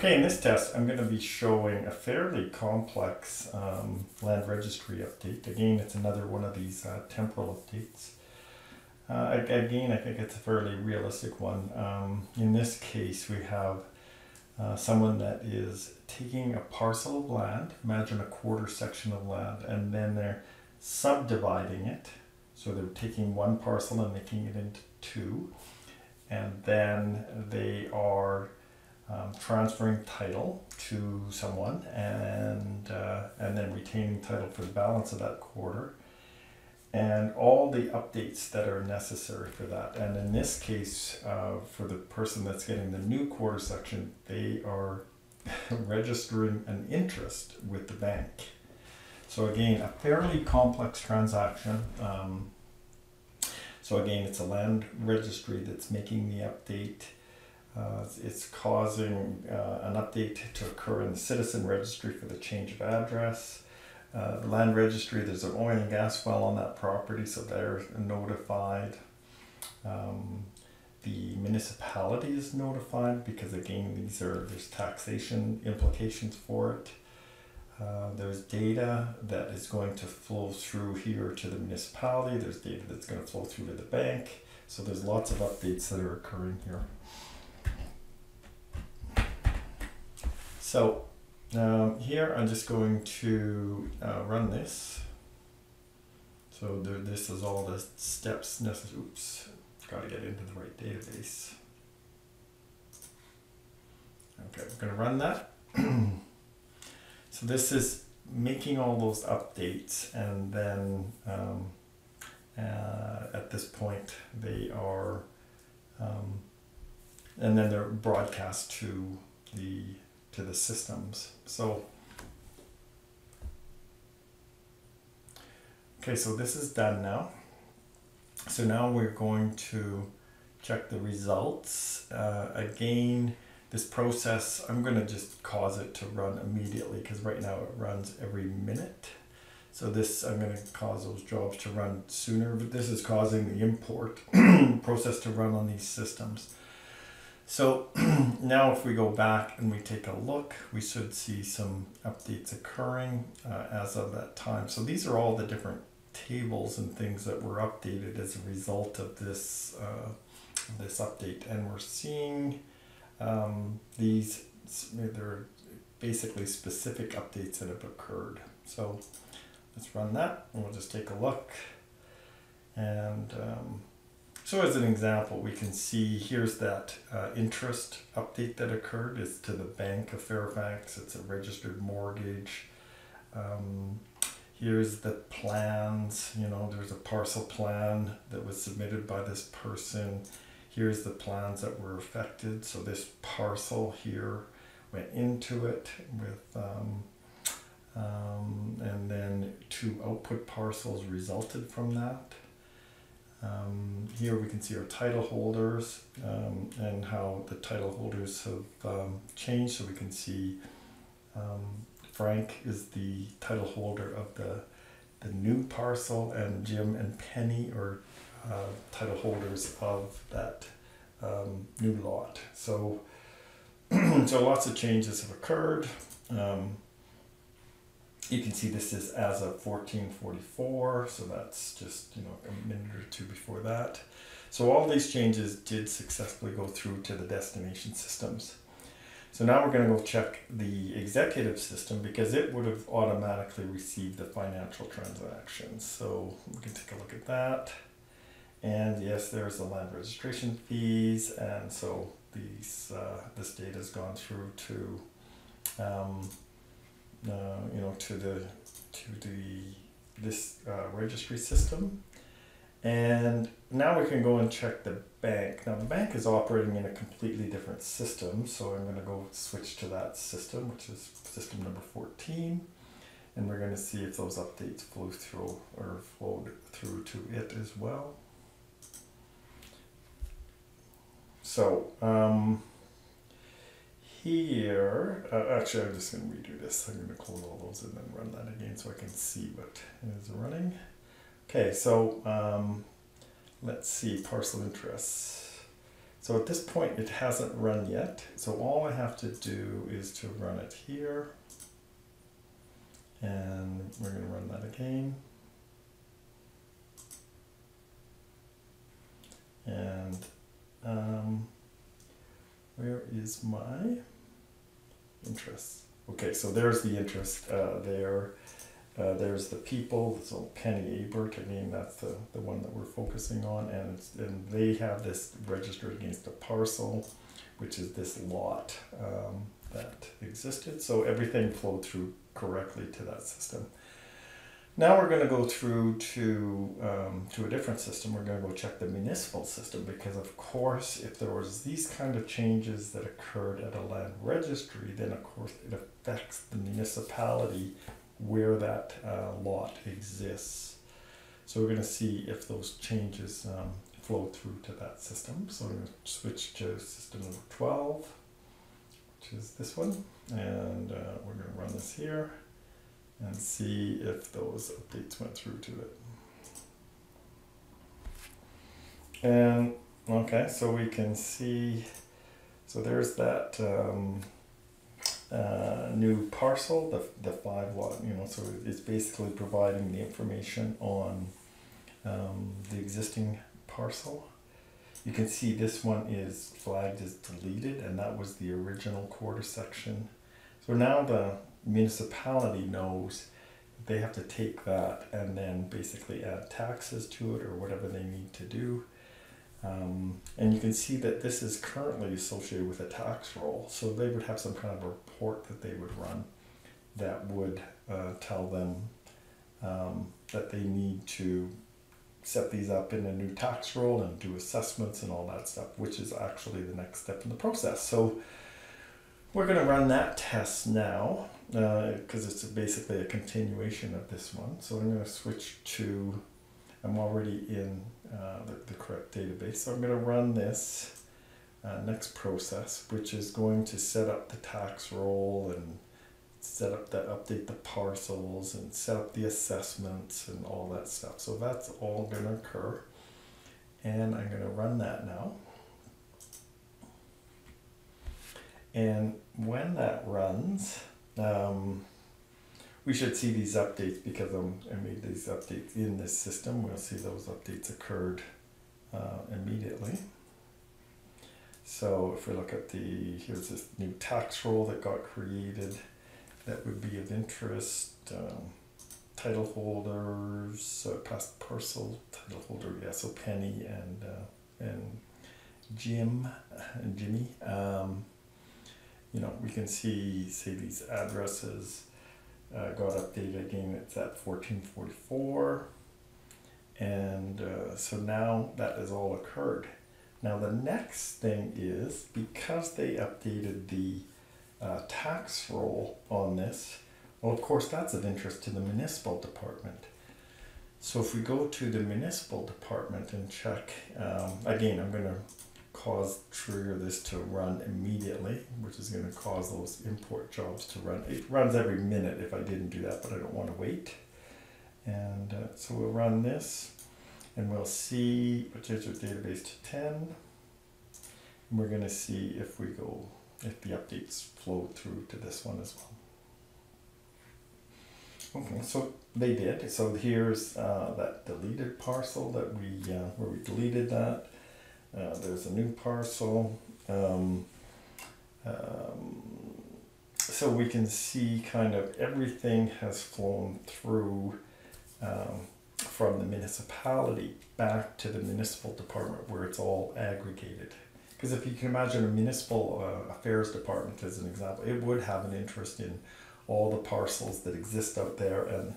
Okay, in this test, I'm going to be showing a fairly complex um, land registry update. Again, it's another one of these uh, temporal updates. Uh, again, I think it's a fairly realistic one. Um, in this case, we have uh, someone that is taking a parcel of land, imagine a quarter section of land, and then they're subdividing it. So they're taking one parcel and making it into two, and then they are um, transferring title to someone and uh, and then retaining title for the balance of that quarter. And all the updates that are necessary for that. And in this case uh, for the person that's getting the new quarter section they are registering an interest with the bank. So again a fairly complex transaction um, so again it's a land registry that's making the update uh, it's causing uh, an update to occur in the citizen registry for the change of address. Uh, the land registry, there's an oil and gas well on that property, so they're notified. Um, the municipality is notified because again, these are there's taxation implications for it. Uh, there's data that is going to flow through here to the municipality. There's data that's going to flow through to the bank. So there's lots of updates that are occurring here. So um, here I'm just going to uh, run this. So this is all the steps necessary. Oops, got to get into the right database. Okay, we're going to run that. so this is making all those updates and then um, uh, at this point they are um, and then they're broadcast to the to the systems. So, okay, so this is done now. So now we're going to check the results. Uh, again, this process, I'm going to just cause it to run immediately because right now it runs every minute. So this, I'm going to cause those jobs to run sooner, but this is causing the import process to run on these systems. So now if we go back and we take a look, we should see some updates occurring uh, as of that time. So these are all the different tables and things that were updated as a result of this, uh, this update. And we're seeing um, these, they're basically specific updates that have occurred. So let's run that and we'll just take a look. And um, so as an example, we can see here's that uh, interest update that occurred. It's to the Bank of Fairfax. It's a registered mortgage. Um, here's the plans. You know, there's a parcel plan that was submitted by this person. Here's the plans that were affected. So this parcel here went into it with, um, um, and then two output parcels resulted from that. Um, here we can see our title holders um, and how the title holders have um, changed. So we can see um, Frank is the title holder of the, the new parcel and Jim and Penny are uh, title holders of that um, new lot. So, so lots of changes have occurred. You can see this is as of 1444, so that's just you know a minute or two before that. So all these changes did successfully go through to the destination systems. So now we're going to go check the executive system because it would have automatically received the financial transactions. So we can take a look at that. And yes, there's the land registration fees, and so these uh, this data has gone through to um, uh, you know, to the to the this uh, registry system. And now we can go and check the bank. Now the bank is operating in a completely different system, so I'm going to go switch to that system, which is system number 14. And we're going to see if those updates flow through or flowed through to it as well. So, um, here, uh, actually I'm just going to redo this. I'm going to close all those and then run that again so I can see what is running. Okay, so um, let's see, parcel interests. So at this point, it hasn't run yet. So all I have to do is to run it here. And we're going to run that again. And um, where is my interest? Okay, so there's the interest uh, there. Uh, there's the people, so Penny Abert, I mean, that's the, the one that we're focusing on, and, and they have this registered against a parcel, which is this lot um, that existed. So everything flowed through correctly to that system. Now we're going to go through to um, to a different system. We're going to go check the municipal system because, of course, if there was these kind of changes that occurred at a land registry, then of course it affects the municipality where that uh, lot exists. So we're going to see if those changes um, flow through to that system. So I'm going to switch to system number 12, which is this one. And uh, we're going to run this here and see if those updates went through to it. And okay, so we can see, so there's that um, uh, new parcel, the, the five lot, you know, so it's basically providing the information on um, the existing parcel. You can see this one is flagged as deleted and that was the original quarter section. So now the municipality knows they have to take that and then basically add taxes to it or whatever they need to do. Um, and you can see that this is currently associated with a tax roll. So they would have some kind of report that they would run that would uh, tell them um, that they need to set these up in a new tax roll and do assessments and all that stuff, which is actually the next step in the process. So we're going to run that test now because uh, it's basically a continuation of this one. So I'm going to switch to, I'm already in uh, the, the correct database. So I'm going to run this uh, next process, which is going to set up the tax roll and set up the update the parcels and set up the assessments and all that stuff. So that's all going to occur. And I'm going to run that now. And when that runs, um, we should see these updates because I'm, I made these updates in this system. We'll see those updates occurred uh, immediately. So if we look at the, here's this new tax roll that got created that would be of interest. Um, title holders, uh, past parcel title holder, yeah, so Penny and uh, and Jim and Jimmy. Um, you know, we can see, say these addresses uh, got updated again, it's at 1444. And uh, so now that has all occurred. Now the next thing is, because they updated the uh, tax roll on this, well of course that's of interest to the municipal department. So if we go to the municipal department and check, um, again I'm going to cause trigger this to run immediately, which is going to cause those import jobs to run. It runs every minute if I didn't do that, but I don't want to wait. And uh, so we'll run this and we'll see particular database to 10. And we're going to see if we go, if the updates flow through to this one as well. Okay, so they did. So here's uh, that deleted parcel that we, uh, where we deleted that. Uh, there's a new parcel. Um, um, so we can see kind of everything has flown through um, from the municipality back to the municipal department where it's all aggregated. Because if you can imagine a municipal uh, affairs department as an example, it would have an interest in all the parcels that exist out there and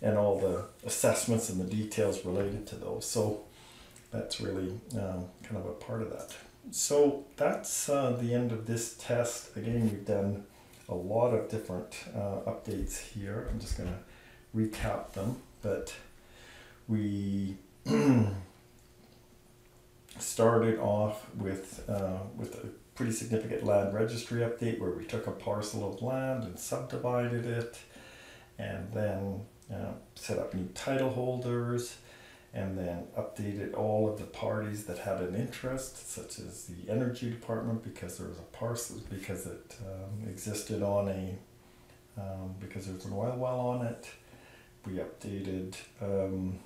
and all the assessments and the details related to those. So that's really um, kind of a part of that. So that's uh, the end of this test. Again, we've done a lot of different uh, updates here. I'm just going to recap them, but we started off with uh, with a pretty significant land registry update where we took a parcel of land and subdivided it, and then uh, set up new title holders and then updated all of the parties that had an interest, such as the energy department, because there was a parcel, because it um, existed on a, um, because there was an oil well on it. We updated um,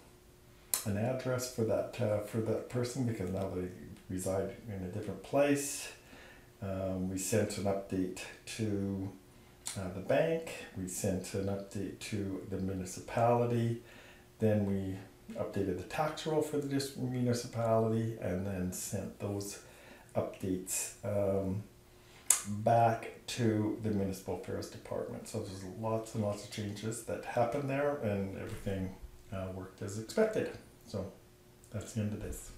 an address for that uh, for that person because now they reside in a different place. Um, we sent an update to uh, the bank. We sent an update to the municipality. Then we updated the tax roll for the municipality and then sent those updates um, back to the municipal affairs department. So there's lots and lots of changes that happened there and everything uh, worked as expected. So that's the end of this.